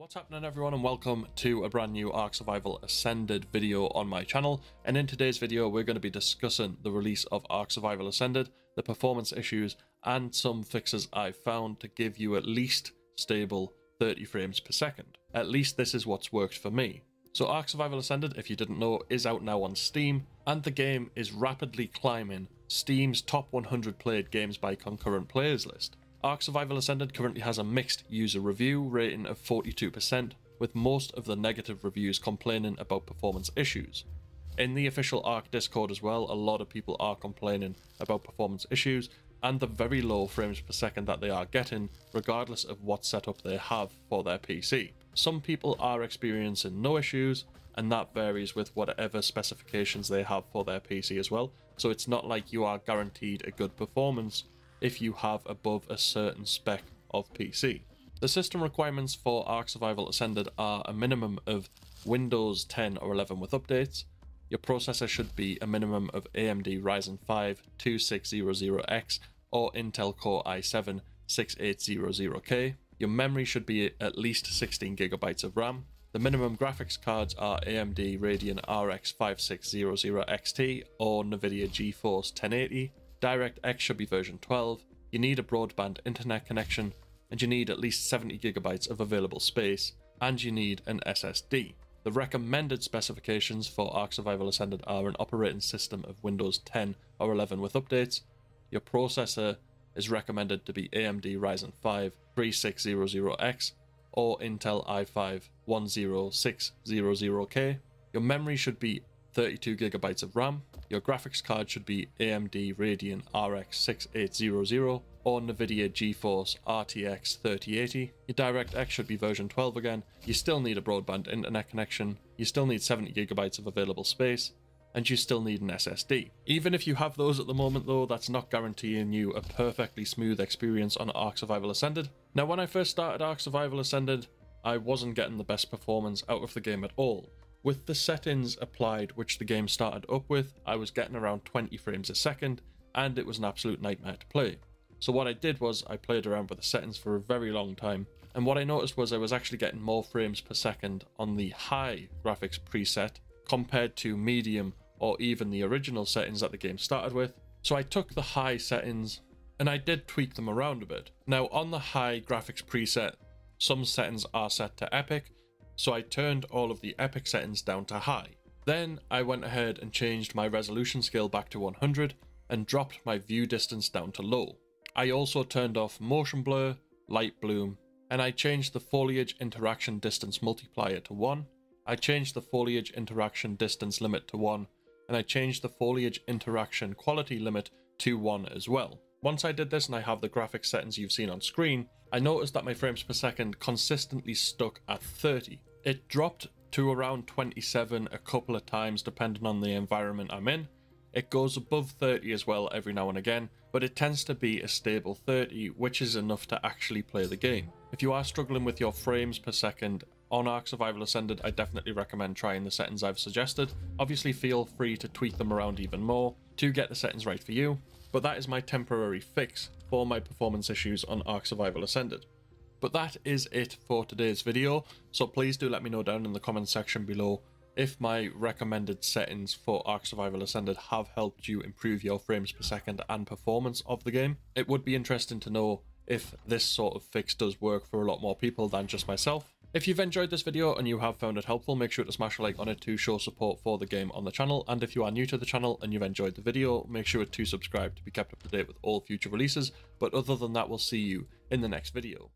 What's happening everyone and welcome to a brand new Ark Survival Ascended video on my channel and in today's video we're going to be discussing the release of Ark Survival Ascended, the performance issues and some fixes I've found to give you at least stable 30 frames per second. At least this is what's worked for me. So Ark Survival Ascended, if you didn't know, is out now on Steam and the game is rapidly climbing Steam's top 100 played games by concurrent players list. Ark Survival Ascended currently has a mixed user review rating of 42%, with most of the negative reviews complaining about performance issues. In the official Ark Discord as well, a lot of people are complaining about performance issues and the very low frames per second that they are getting, regardless of what setup they have for their PC. Some people are experiencing no issues, and that varies with whatever specifications they have for their PC as well, so it's not like you are guaranteed a good performance if you have above a certain spec of PC. The system requirements for Ark Survival Ascended are a minimum of Windows 10 or 11 with updates. Your processor should be a minimum of AMD Ryzen 5 2600X or Intel Core i7 6800K. Your memory should be at least 16GB of RAM. The minimum graphics cards are AMD Radeon RX 5600 XT or NVIDIA GeForce 1080. DirectX should be version 12, you need a broadband internet connection, and you need at least 70 gigabytes of available space, and you need an SSD. The recommended specifications for Ark Survival Ascended are an operating system of Windows 10 or 11 with updates. Your processor is recommended to be AMD Ryzen 5 3600X or Intel i5 10600K. Your memory should be 32 gigabytes of RAM. Your graphics card should be AMD Radeon RX 6800 or NVIDIA GeForce RTX 3080. Your DirectX should be version 12 again. You still need a broadband internet connection. You still need 70 gigabytes of available space. And you still need an SSD. Even if you have those at the moment though, that's not guaranteeing you a perfectly smooth experience on Ark Survival Ascended. Now when I first started Ark Survival Ascended, I wasn't getting the best performance out of the game at all. With the settings applied which the game started up with, I was getting around 20 frames a second, and it was an absolute nightmare to play. So what I did was I played around with the settings for a very long time, and what I noticed was I was actually getting more frames per second on the high graphics preset compared to medium or even the original settings that the game started with. So I took the high settings and I did tweak them around a bit. Now on the high graphics preset, some settings are set to epic so I turned all of the epic settings down to high. Then I went ahead and changed my resolution scale back to 100 and dropped my view distance down to low. I also turned off motion blur, light bloom, and I changed the foliage interaction distance multiplier to 1. I changed the foliage interaction distance limit to 1, and I changed the foliage interaction quality limit to 1 as well. Once I did this and I have the graphics settings you've seen on screen, I noticed that my frames per second consistently stuck at 30. It dropped to around 27 a couple of times depending on the environment I'm in. It goes above 30 as well every now and again, but it tends to be a stable 30, which is enough to actually play the game. If you are struggling with your frames per second on Ark Survival Ascended, I definitely recommend trying the settings I've suggested. Obviously feel free to tweak them around even more to get the settings right for you but that is my temporary fix for my performance issues on Ark Survival Ascended. But that is it for today's video, so please do let me know down in the comment section below if my recommended settings for Ark Survival Ascended have helped you improve your frames per second and performance of the game. It would be interesting to know if this sort of fix does work for a lot more people than just myself. If you've enjoyed this video and you have found it helpful, make sure to smash a like on it to show support for the game on the channel. And if you are new to the channel and you've enjoyed the video, make sure to subscribe to be kept up to date with all future releases. But other than that, we'll see you in the next video.